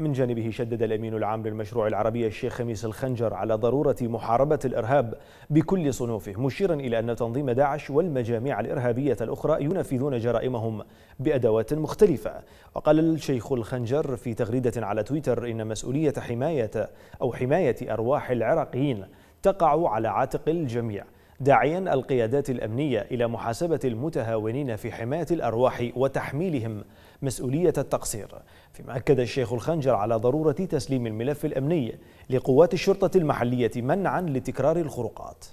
من جانبه شدد الأمين العام للمشروع العربي الشيخ خميس الخنجر على ضرورة محاربة الإرهاب بكل صنوفه مشيرا إلى أن تنظيم داعش والمجاميع الإرهابية الأخرى ينفذون جرائمهم بأدوات مختلفة. وقال الشيخ الخنجر في تغريدة على تويتر إن مسؤولية حماية أو حماية أرواح العراقيين تقع على عاتق الجميع. داعيا القيادات الأمنية إلى محاسبة المتهاونين في حماية الأرواح وتحميلهم مسؤولية التقصير. فيما أكد الشيخ الخنجر على ضرورة تسليم الملف الأمني لقوات الشرطة المحلية منعا لتكرار الخروقات.